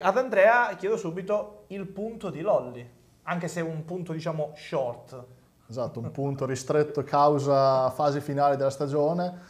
Ad Andrea chiedo subito il punto di Lolli, anche se è un punto diciamo short. Esatto, un punto ristretto causa fasi finali della stagione.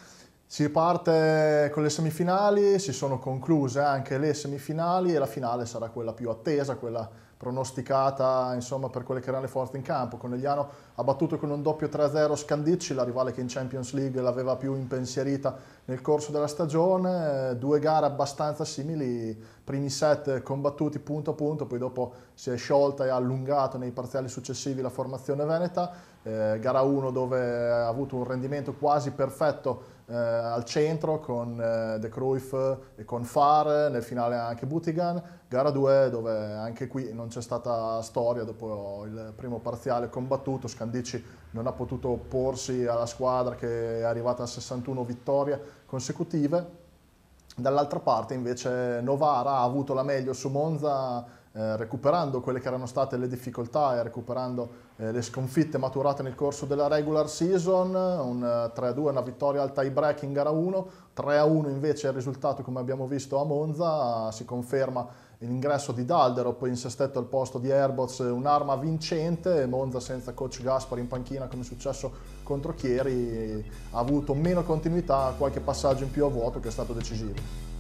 Si parte con le semifinali, si sono concluse anche le semifinali e la finale sarà quella più attesa, quella pronosticata insomma, per quelle che erano le forze in campo. Conegliano ha battuto con un doppio 3-0 Scandicci, la rivale che in Champions League l'aveva più impensierita nel corso della stagione. Due gare abbastanza simili, primi set combattuti punto a punto, poi dopo si è sciolta e allungato nei parziali successivi la formazione veneta. Eh, gara 1 dove ha avuto un rendimento quasi perfetto eh, al centro con eh, De Cruyff e con Far, nel finale anche Butigan. Gara 2 dove anche qui non c'è stata storia dopo il primo parziale combattuto, Scandici non ha potuto opporsi alla squadra che è arrivata a 61 vittorie consecutive. Dall'altra parte invece Novara ha avuto la meglio su Monza eh, recuperando quelle che erano state le difficoltà e recuperando eh, le sconfitte maturate nel corso della regular season, un 3-2, eh, una vittoria al tie break in gara 1, 3-1 invece il risultato come abbiamo visto a Monza, si conferma l'ingresso di Dalderop in sestetto al posto di Airbots, un'arma vincente, Monza senza coach Gaspar in panchina come è successo contro Chieri, ha avuto meno continuità, qualche passaggio in più a vuoto che è stato decisivo.